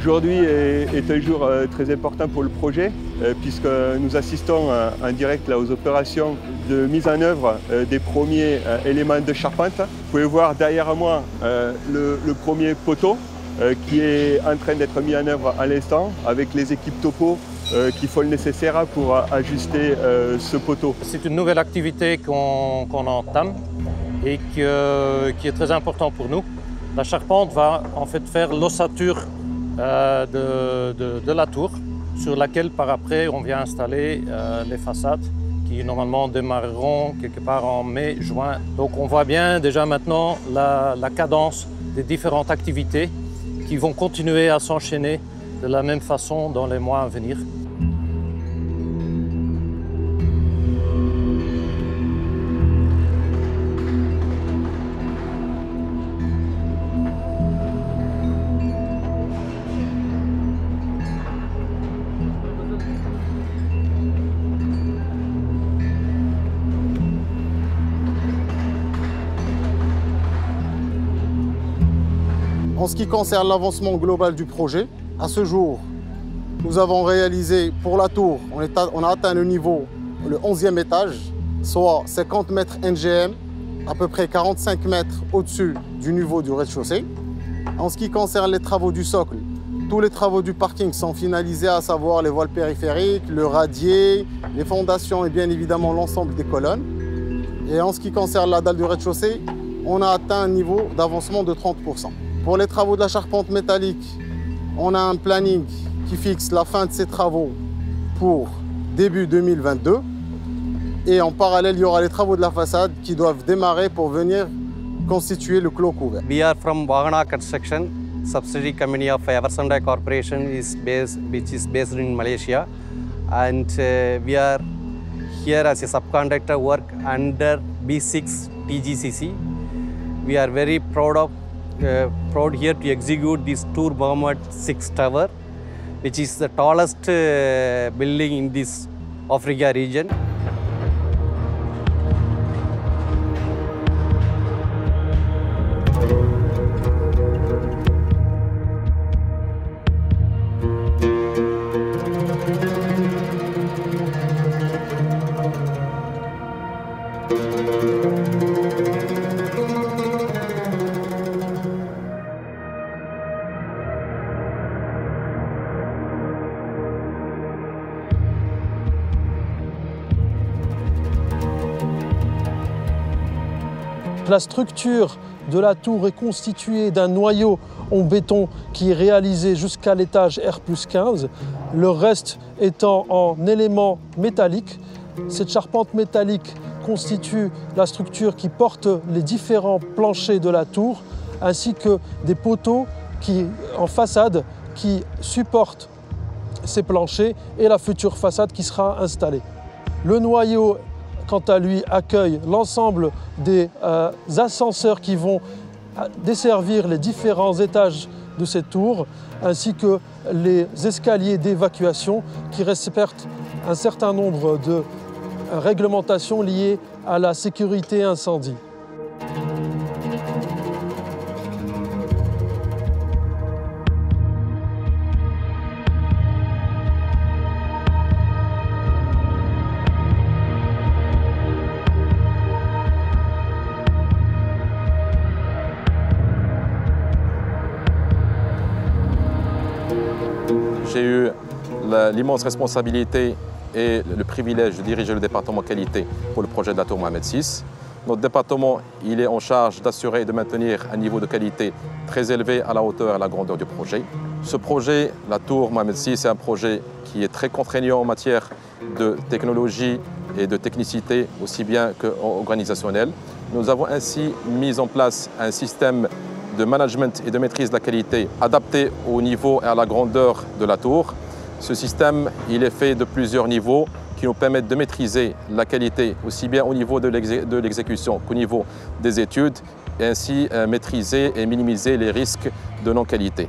Aujourd'hui est, un jour euh, très important pour le projet euh, puisque nous assistons euh, en direct là, aux opérations de mise en œuvre des premiers éléments de charpente. Vous pouvez voir derrière moi le, premier poteau qui est en train d'être mis en œuvre à l'instant avec les équipes topo qui font le nécessaire pour ajuster ce poteau. C'est une nouvelle activité qu'on qu entame et qui est très important pour nous. La charpente va en fait faire l'ossature de, de, la tour sur laquelle par après on vient installer euh, les façades qui normalement démarreront quelque part en mai-juin. Donc on voit bien déjà maintenant la cadence des différentes activités qui vont continuer à s'enchaîner de la même façon dans les mois à venir. En ce qui concerne l'avancement global du projet, à ce jour, nous avons réalisé pour la tour, on, on a atteint le niveau, le 11e étage, soit 50 mètres NGM, à peu près 45 mètres au-dessus du niveau du rez-de-chaussée. En ce qui concerne les travaux du socle, tous les travaux du parking sont finalisés, à savoir les voiles périphériques, le radier, les fondations et bien évidemment l'ensemble des colonnes. Et en ce qui concerne la dalle du rez-de-chaussée, on a atteint un niveau d'avancement de 30%. Pour les travaux de la charpente métallique, on a un planning qui fixe la fin de ces travaux pour début 2022. Et en parallèle, il y aura les travaux de la façade qui doivent démarrer pour venir constituer le clos couvert. We are from Wagana Construction, subsidiary company of Eversandai Corporation is based, which is based in Malaysia. And uh, we are here as a subcontractor work under B6 TGCC. We are very proud of proud here to execute this Tour Muhammad 6 Tower, which is the tallest uh, building in this Africa region. La structure de la tour est constituée d'un noyau en béton qui est réalisé jusqu'à l'étage R 15, le reste étant en éléments métalliques. Cette charpente métallique constitue la structure qui porte les différents planchers de la tour, ainsi que des poteaux qui, en façade qui supportent ces planchers et la future façade qui sera installée. Le noyau quant à lui, accueille l'ensemble des euh, ascenseurs qui vont euh, desservir les différents étages de cette tour, ainsi que les escaliers d'évacuation qui respectent un certain nombre de réglementations liées à la sécurité incendie. J'ai eu l'immense responsabilité et le privilège de diriger le département qualité pour le projet de la Tour Mohamed VI. Notre département il est en charge d'assurer et de maintenir un niveau de qualité très élevé à la hauteur et à la grandeur du projet. Ce projet, la Tour Mohamed VI, c'est un projet qui est très contraignant en matière de technologie et de technicité, aussi bien qu'organisationnelle. Nous avons ainsi mis en place un système de management et de maîtrise de la qualité adapté au niveau et à la grandeur de la tour. Ce système, il est fait de plusieurs niveaux qui nous permettent de maîtriser la qualité aussi bien au niveau de l'exécution qu'au niveau des études et ainsi euh, maîtriser et minimiser les risques de non-qualité.